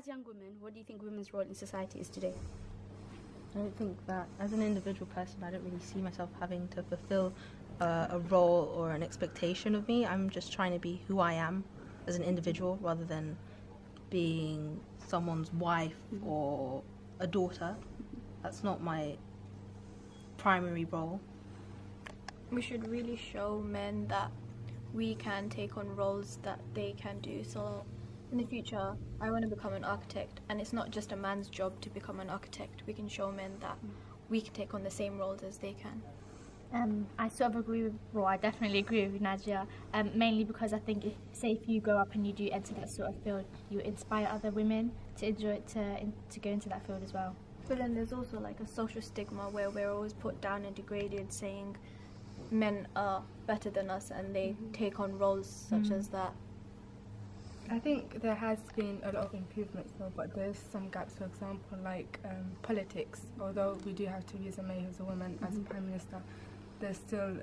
as young women, what do you think women's role in society is today? I don't think that, as an individual person, I don't really see myself having to fulfill uh, a role or an expectation of me. I'm just trying to be who I am as an individual rather than being someone's wife or a daughter. That's not my primary role. We should really show men that we can take on roles that they can do. So in the future, I want to become an architect, and it's not just a man's job to become an architect. We can show men that we can take on the same roles as they can. Um, I sort of agree with, well, I definitely agree with Nadia, um, mainly because I think, if, say, if you grow up and you do enter that sort of field, you inspire other women to enjoy to in, to go into that field as well. But then there's also like a social stigma where we're always put down and degraded, saying men are better than us and they Mm-hmm. take on roles such Mm. as that. I think there has been a lot of improvements though, but there's some gaps. For example, like um, politics. Although we do have Theresa May, who's a woman, as mm-hmm. Prime Minister, there's still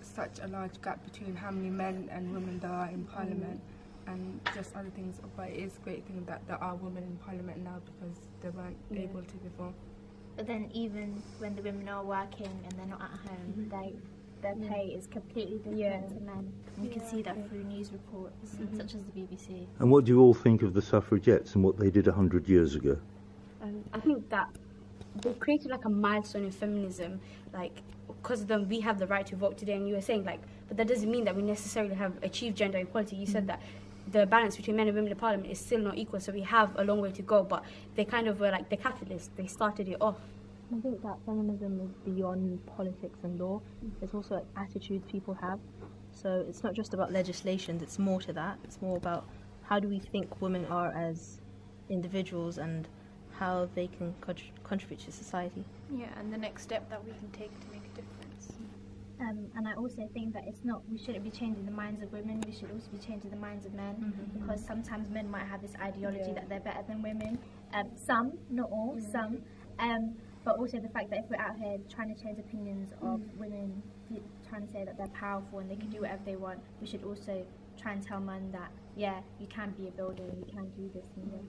such a large gap between how many men and women there are in Parliament, mm-hmm. and just other things. But it is a great thing that there are women in Parliament now because they weren't able to before. But then even when the women are working and they're not at home, mm-hmm. they their pay is completely different Yeah. to men. You can see that through news reports, such as the BBC. And what do you all think of the suffragettes and what they did 100 years ago? Um, I think that they created like a milestone in feminism, like because of them we have the right to vote today. And you were saying like, but that doesn't mean that we necessarily have achieved gender equality. You said that the balance between men and women in parliament is still not equal, so we have a long way to go. But they kind of were like the catalyst. They started it off. I think that feminism is beyond politics and law. It's also like attitudes people have. So it's not just about legislations, it's more to that. It's more about how do we think women are as individuals and how they can contr- contribute to society. Yeah, and the next step that we can take to make a difference. Um, and I also think that it's not we shouldn't be changing the minds of women. We should also be changing the minds of men because sometimes men might have this ideology that they're better than women. Um, some, not all, some. Um, but also the fact that if we're out here trying to change opinions of mm. women, trying to say that they're powerful and they can do whatever they want, we should also try and tell men that yeah, you can be a builder, you can do this and that.